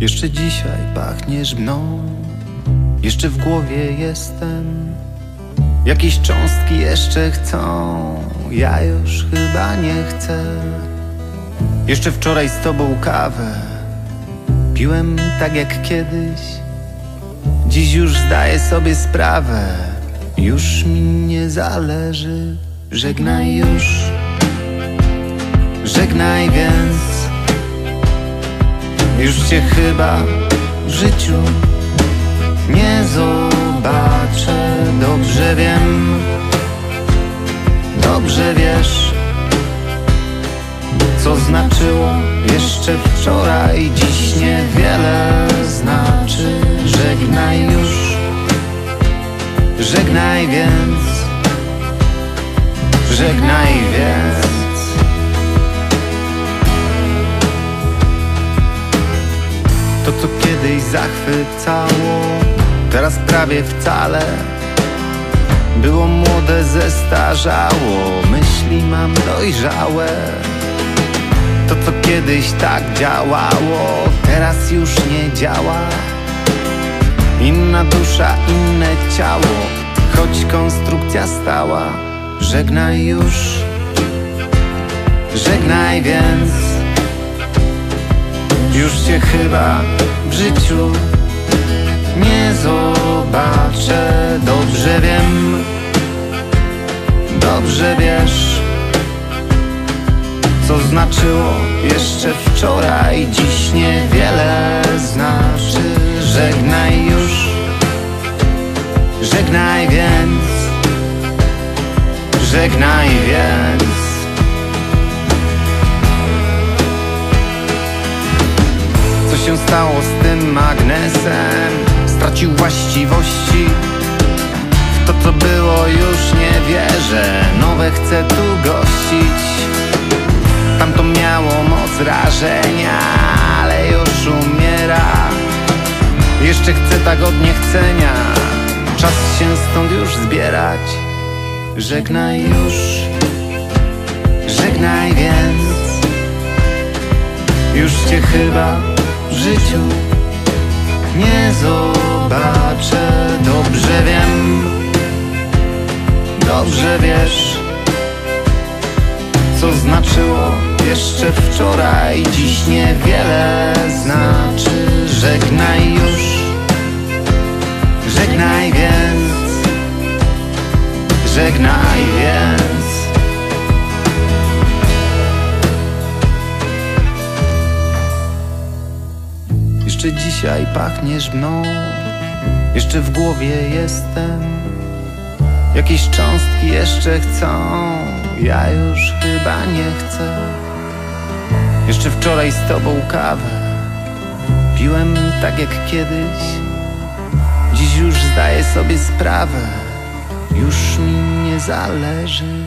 Jeszcze dzisiaj pachniesz mną, jeszcze w głowie jestem. Jakieś cząstki jeszcze chcą, ja już chyba nie chcę. Jeszcze wczoraj z tobą kawę piłem tak jak kiedyś. Dziś już zdaję sobie sprawę, już mi nie zależy. Żegnaj już, żegnaj więc. Już cię chyba w życiu nie zobaczę. Dobrze wiem, dobrze wiesz, co znaczyło jeszcze wczoraj, dziś niewiele znaczy. Żegnaj już, żegnaj więc, żegnaj więc. To co kiedyś zachwycało, teraz prawie wcale. Było młode, zestarzało, myśli mam dojrzałe. To co kiedyś tak działało, teraz już nie działa. Inna dusza, inne ciało, choć konstrukcja stała. Żegnaj już, żegnaj więc już cię chyba w życiu nie zobaczę. Dobrze wiem, dobrze wiesz Co znaczyło jeszcze wczoraj. Dziś niewiele znaczy. Żegnaj już, żegnaj więc Żegnaj więc stało z tym magnesem? Stracił właściwości W to co było już nie wierzę. Nowe chcę tu gościć. Tamto miało moc rażenia Ale już umiera. Jeszcze chcę tak od niechcenia. Czas się stąd już zbierać. Żegnaj już. Żegnaj więc. Już cię chyba życiu nie zobaczę. Dobrze wiem, dobrze wiesz Co znaczyło jeszcze wczoraj. Dziś niewiele znaczy. Żegnaj już, żegnaj więc Żegnaj Jeszcze dzisiaj pachniesz mną, jeszcze w głowie jestem. Jakieś cząstki jeszcze chcą, ja już chyba nie chcę. Jeszcze wczoraj z tobą kawę piłem tak jak kiedyś. Dziś już zdaję sobie sprawę, już mi nie zależy.